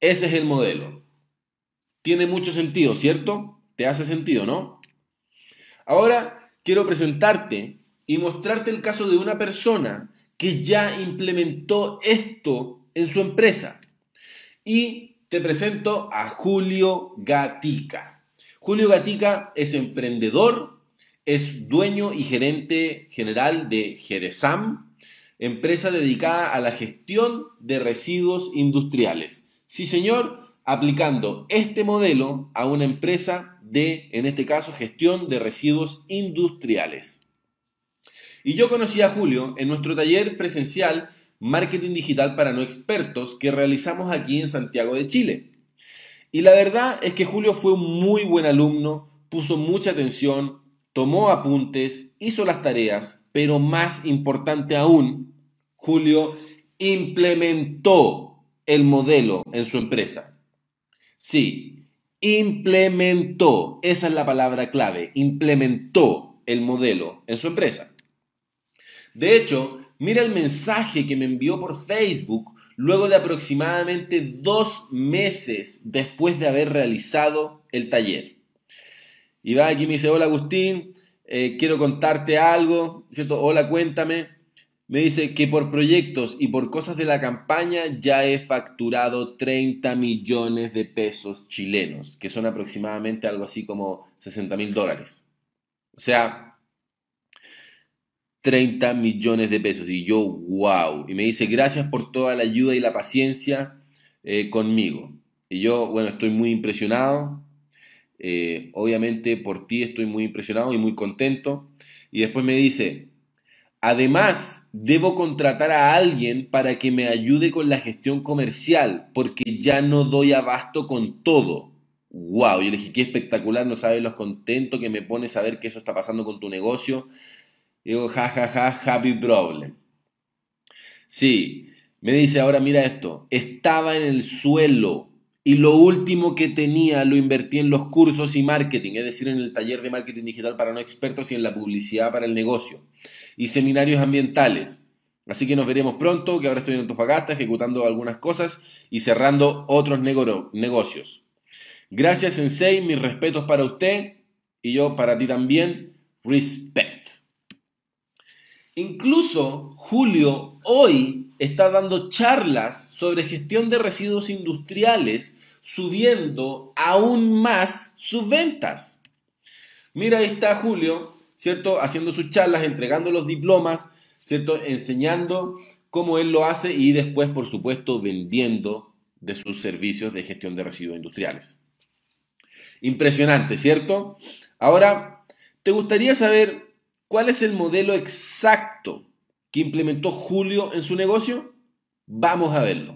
Ese es el modelo. Tiene mucho sentido, ¿cierto? ¿Te hace sentido, no? Ahora quiero presentarte y mostrarte el caso de una persona que ya implementó esto en su empresa. Y te presento a Julio Gatica. Julio Gatica es emprendedor, es dueño y gerente general de Jerezam, empresa dedicada a la gestión de residuos industriales. Sí, señor, aplicando este modelo a una empresa de, en este caso, gestión de residuos industriales. Y yo conocí a Julio en nuestro taller presencial Marketing Digital para No Expertos que realizamos aquí en Santiago de Chile. Y la verdad es que Julio fue un muy buen alumno, puso mucha atención, tomó apuntes, hizo las tareas, pero más importante aún, Julio implementó el modelo en su empresa. Sí, implementó, esa es la palabra clave, implementó el modelo en su empresa. De hecho, mira el mensaje que me envió por Facebook luego de aproximadamente dos meses después de haber realizado el taller. Y va aquí me dice, hola Agustín, eh, quiero contarte algo, ¿cierto? Hola, cuéntame. Me dice que por proyectos y por cosas de la campaña ya he facturado 30 millones de pesos chilenos, que son aproximadamente algo así como 60 mil dólares. O sea, 30 millones de pesos. Y yo, wow. Y me dice, gracias por toda la ayuda y la paciencia eh, conmigo. Y yo, bueno, estoy muy impresionado. Eh, obviamente por ti estoy muy impresionado y muy contento. Y después me dice, además, debo contratar a alguien para que me ayude con la gestión comercial, porque ya no doy abasto con todo. Wow, yo le dije, qué espectacular, no sabes los contentos que me pone saber que eso está pasando con tu negocio digo, ja, ja, ja, happy problem. Sí, me dice, ahora mira esto, estaba en el suelo y lo último que tenía lo invertí en los cursos y marketing, es decir, en el taller de marketing digital para no expertos y en la publicidad para el negocio y seminarios ambientales. Así que nos veremos pronto, que ahora estoy en Antofagasta ejecutando algunas cosas y cerrando otros negocios. Gracias, Sensei, mis respetos para usted y yo para ti también. Respect. Incluso Julio hoy está dando charlas sobre gestión de residuos industriales, subiendo aún más sus ventas. Mira, ahí está Julio, ¿cierto? Haciendo sus charlas, entregando los diplomas, ¿cierto? Enseñando cómo él lo hace y después, por supuesto, vendiendo de sus servicios de gestión de residuos industriales. Impresionante, ¿cierto? Ahora, ¿te gustaría saber ¿Cuál es el modelo exacto que implementó Julio en su negocio? Vamos a verlo.